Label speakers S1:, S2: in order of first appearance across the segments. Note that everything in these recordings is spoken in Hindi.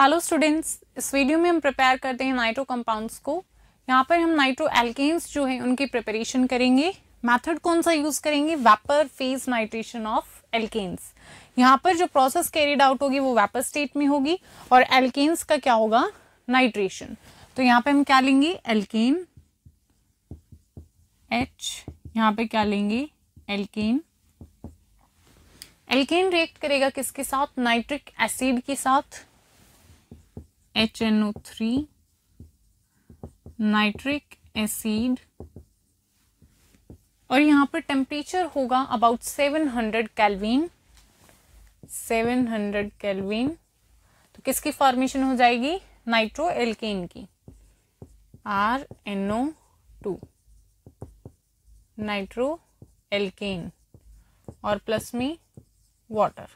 S1: हेलो स्टूडेंट्स इस वीडियो में हम प्रिपेयर करते हैं नाइट्रो कंपाउंड्स को। यहाँ पर हम नाइट्रो एल्केन्स जो है, उनकी प्रिपरेशन करेंगे। मेथड कौन सा यूज़ करेंगे? Vapour phase nitration of alkanes यहाँ पर जो प्रोसेस कैरिड आउट होगी, वो वेपर स्टेट में होगी। और एल्केन्स का क्या होगा? नाइट्रेशन तो यहाँ पे हम क्या लेंगे? एल्केन एच यहाँ पे क्या लेंगे? एल्केन एल्केन रिएक्ट करेगा किसके साथ? नाइट्रिक एसिड के साथ। H N O three nitric acid और यहाँ पर टेम्परेचर होगा अबाउट 700 कैलविन 700 कैलविन तो किसकी फॉर्मेशन हो जाएगी? नाइट्रो एल्केन की। R N O two nitro alkane और प्लस में वाटर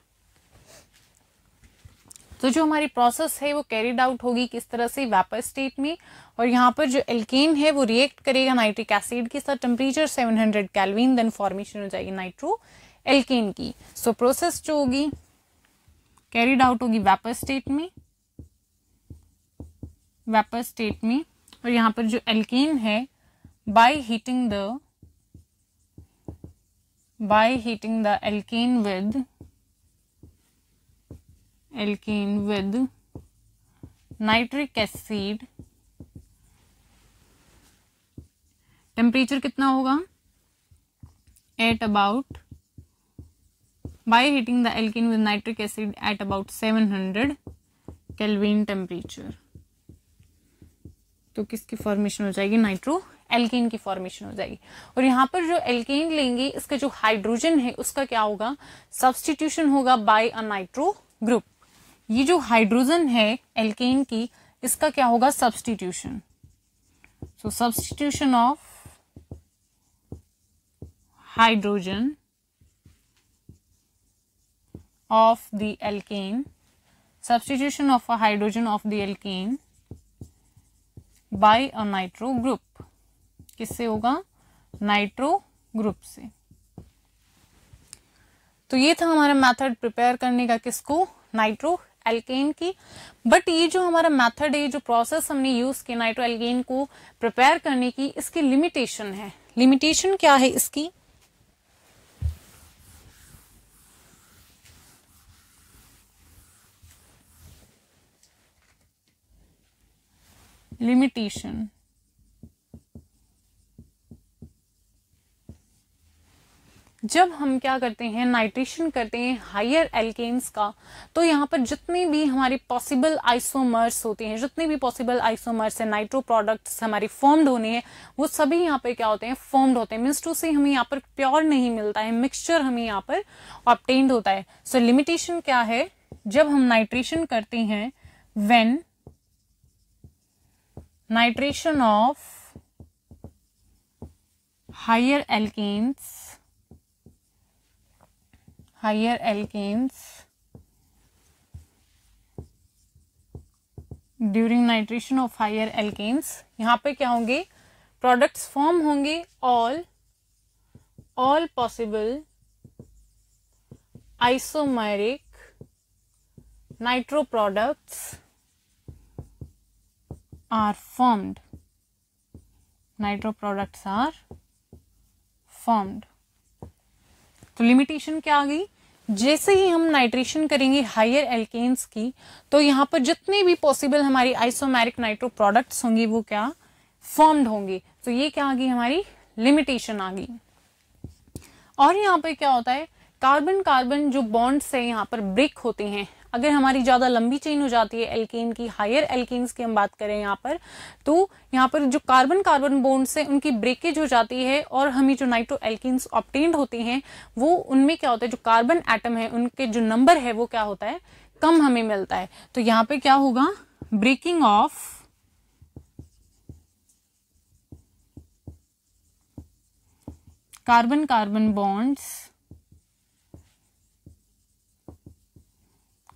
S1: तो जो हमारी प्रोसेस है वो कैरिड आउट होगी किस तरह से वेपर स्टेट में। और यहाँ पर जो एल्केन है वो रिएक्ट करेगा नाइट्रिक एसिड के साथ टेम्परेचर 700 कैलविन देन फॉर्मेशन हो जाएगी नाइट्रो एल्केन की। सो so, प्रोसेस जो होगी कैरिड आउट होगी वेपर स्टेट में। वेपर स्टेट में। और यहाँ पर जो एल्केन है by heating the by heating the alkane with alkane with nitric acid. Temperature कितना होगा? At about by heating the alkene with nitric acid at about 700 kelvin temperature तो किसकी फॉर्मेशन हो जाएगी? नाइट्रो एल्केन की फॉर्मेशन हो जाएगी। और यहाँ पर जो एल्केन लेंगे, इसका जो हाइड्रोजन है, उसका क्या होगा? सब्सटीट्यूशन होगा बाय अ नाइट्रो ग्रुप ये जो हाइड्रोजन है एल्केन की, इसका क्या होगा? Substitution so substitution of hydrogen of the alkane substitution of a hydrogen of the alkane by a nitro group किससे होगा? नाइट्रो ग्रुप से. तो ये था हमारा मेथड प्रिपेयर करने का किसको? नाइट्रो एल्केन की। बट ये जो हमारा मेथड है जो प्रोसेस हमने यूज़ किया नाइट्रो एल्केन को प्रिपेयर करने की, इसकी लिमिटेशन है। लिमिटेशन क्या है इसकी? लिमिटेशन जब हम क्या करते हैं नाइट्रेशन करते हैं हायर एल्केन्स का तो यहाँ पर जितने भी हमारी पॉसिबल आइसोमर्स होते हैं जितने भी पॉसिबल आइसोमर्स है नाइट्रो प्रोडक्ट्स हमारे फॉर्म्ड होने हैं वो सभी यहाँ पर क्या होते हैं फॉर्म्ड होते हैं। मीन्स टू से हमें यहाँ पर प्योर नहीं मिलता है मिक्सचर हमें यहाँ पर ऑप्टेन्ड होता है। सो so, लिमिटेशन क्या है? जब हम नाइट्रेशन करते हैं when nitration of higher alkanes higher alkanes during nitration of higher alkanes यहाँ पे क्या होंगे? प्रोडक्ट्स फॉर्म होंगे all all possible isomeric nitro products are formed nitro products are formed तो लिमिटेशन क्या आ गई? जैसे ही हम नाइट्रेशन करेंगे हायर एल्केन्स की तो यहाँ पर जितने भी पॉसिबल हमारी आइसोमेरिक नाइट्रो प्रोडक्ट्स होंगे, वो क्या? फॉर्म्ड होंगे। तो ये क्या आ गई? हमारी लिमिटेशन आ गई। और यहाँ पर क्या होता है? कार्बन कार्बन जो बॉन्ड्स है, यहाँ पर ब्रेक होते हैं। अगर हमारी ज़्यादा लंबी चेन हो जाती है एल्केन की हायर एल्केन्स की हम बात करें यहाँ पर तो यहाँ पर जो कार्बन कार्बन बोन्ड्स है, उनकी ब्रेकेज हो जाती है और हमें जो नाइट्रो एल्केन्स ऑप्टेन्ड होते हैं, वो उनमें क्या होता है, जो कार्बन एटम है, उनके जो नंबर है, वो क्या होता है, कम हमें मिलता है। तो यहाँ पे क्या होगा breaking of carbon carbon bonds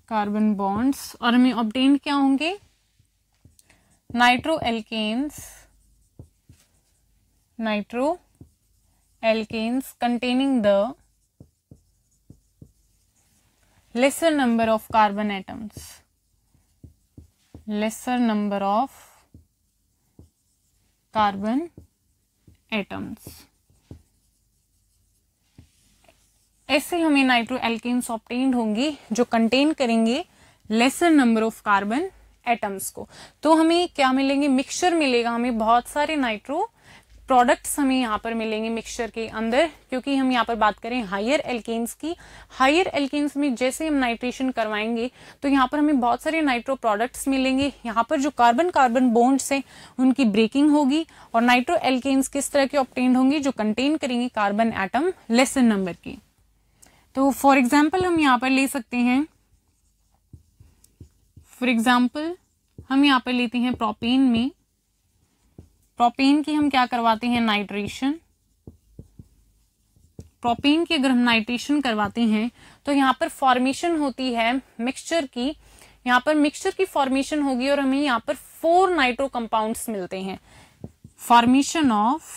S1: carbon bonds और हमें ऑप्टेन क्या होंगे? Nitro alkanes nitro alkanes containing the lesser number of carbon atoms lesser number of carbon atoms. ऐसे हमें नाइट्रो एल्केन्स ऑप्टेन्ड होंगे, जो कंटेन करेंगे lesser number of carbon atoms को। तो हमें क्या मिलेंगे? मिक्सचर मिलेगा हमें, बहुत सारे नाइट्रो प्रोडक्ट्स हमें यहाँ पर मिलेंगे मिक्सचर के अंदर, क्योंकि हम यहाँ पर बात करें हायर एल्केन्स की। हायर एल्केन्स में जैसे हम नाइट्रेशन करवाएँगे तो यहाँ पर हमें बहुत सारे नाइट्रो प्रोडक्ट्स मिलेंगे। यहाँ पर जो कार्बन कार्बन बॉन्ड्स हैं, उनकी ब्रेकिंग होगी, और नाइट्रो एल्केन्स किस तरह के ऑप्टेन होंगे, जो कंटेन करेंगे कार्बन एटम लेसन नंबर की। तो फॉर एग्ज़ाम्पल हम यहाँ पर ले सकते हैं फॉर एग्ज़ाम्पल हम यहाँ पर लेते हैं प्रोपेन में। प्रोपेन की हम क्या करवाते हैं? नाइट्रेशन प्रोपेन की अगर हम नाइट्रेशन करवाते हैं तो यहाँ पर फॉर्मेशन होती है मिक्सचर की। यहाँ पर मिक्सचर की फॉर्मेशन होगी और हमें यहाँ पर फोर नाइट्रो कंपाउंड्स मिलते हैं। Formation of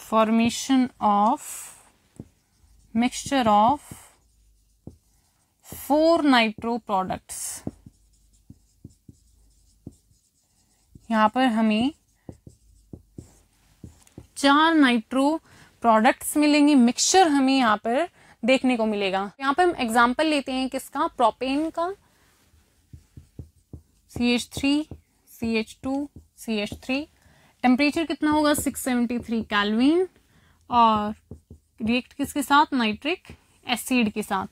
S1: formation of mixture of four nitro products यहाँ पर हमें चार नाइट्रो प्रोडक्ट्स मिलेंगे। मिक्सचर हमें यहाँ पर देखने को मिलेगा। यहाँ पर हम एग्ज़ाम्पल लेते हैं किसका? प्रोपेन का। C H three C H two C H three temperature कितना होगा? सिक्स सेवेंटी थ्री कैलविन और रिएक्ट किसके साथ? नाइट्रिक एसिड के साथ।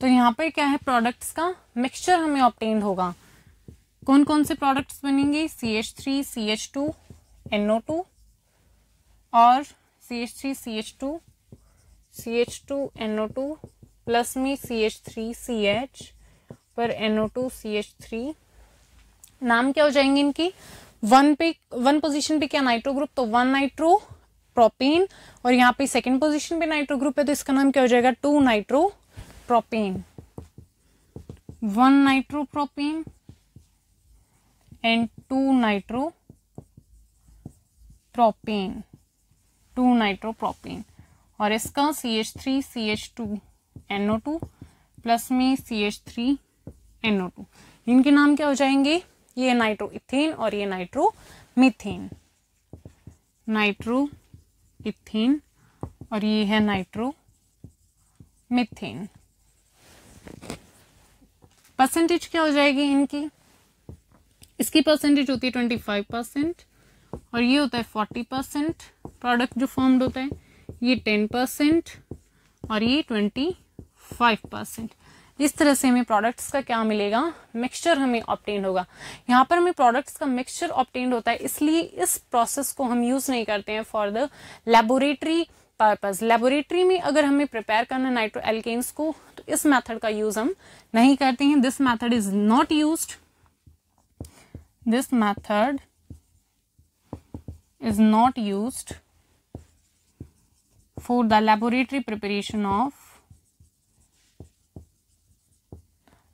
S1: तो यहाँ पर क्या है प्रोडक्ट्स का? मिक्सचर हमें ऑप्टेन होगा। कौन कौन से प्रोडक्ट्स बनेंगे? C H three C H two NO two और C H three C H two C H two NO two plus में C H three C H पर NO two C H three नाम क्या हो जाएँगे इनकी? वन पे वन पोजीशन पे क्या? नाइट्रो ग्रुप तो वन नाइट्रो प्रोपेन, और यहाँ पे सेकेंड पोजिशन पे नाइट्रो ग्रुप है तो इसका नाम क्या हो जाएगा? Two nitro propane one nitro propane and 2 nitro propane. 2 nitropropane और इसका C H three C H two NO two plus में C H three NO two इनके नाम क्या हो जाएँगे? ये नाइट्रो इथेन और ये नाइट्रो मिथेन नाइट्रो इथेन और ये है नाइट्रो मिथेन। परसेंटेज क्या हो जाएगी इनकी? इसकी परसेंटेज होती है ट्वेंटी फाइव परसेंट और ये होता है फोर्टी परसेंट प्रोडक्ट जो फॉर्म्ड होता है, ये टेन परसेंट और ये ट्वेंटी फाइव परसेंट इस तरह से हमें प्रोडक्ट्स का क्या मिलेगा? मिक्सचर हमें ऑप्टेन होगा। यहाँ पर हमें प्रोडक्ट्स का मिक्सचर ऑप्टेन होता है, इसलिए इस प्रोसेस को हम यूज़ नहीं करते हैं for the laboratory purpose laboratory में अगर हमें प्रिपेयर करना नाइट्रो एल्केन्स को तो इस मेथड का यूज़ हम नहीं करते हैं। This method is not use this method is not use for the laboratory preparation of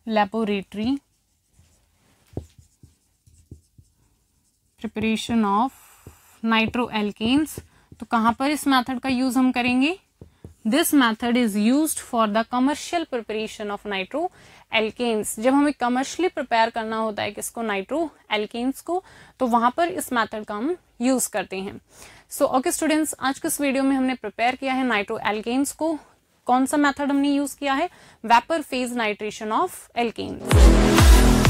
S1: laboratory. Preparation of nitroalkanes तो कहाँ पर इस मेथड का यूज़ हम करेंगे? This method is use for the commercial preparation of nitro alkanes जब हमें कमर्शियली प्रिपेयर करना होता है किसको? नाइट्रो एल्केन्स को। तो वहाँ पर इस मेथड का हम यूज़ करते हैं। सो ओके स्टूडेंट्स आज के इस वीडियो में हमने प्रिपेयर किया है नाइट्रो एल्केन्स को। कौन सा मेथड हमने यूज़ किया है? Vapour phase nitration of alkanes